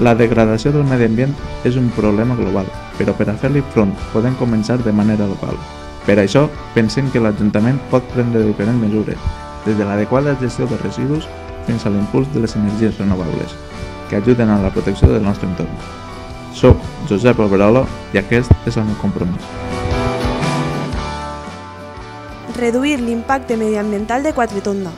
La degradació del medi ambient és un problema global, però per a fer-li front podem començar de manera local. Per això, pensem que l'Ajuntament pot prendre diferents mesures, des de l'adequada gestió de residus fins a l'impuls de les energies renovables, que ajuden a la protecció del nostre entorn. Soc Josep Alberola i aquest és el meu compromís. Reduir l'impacte mediambiental de Quatretonda.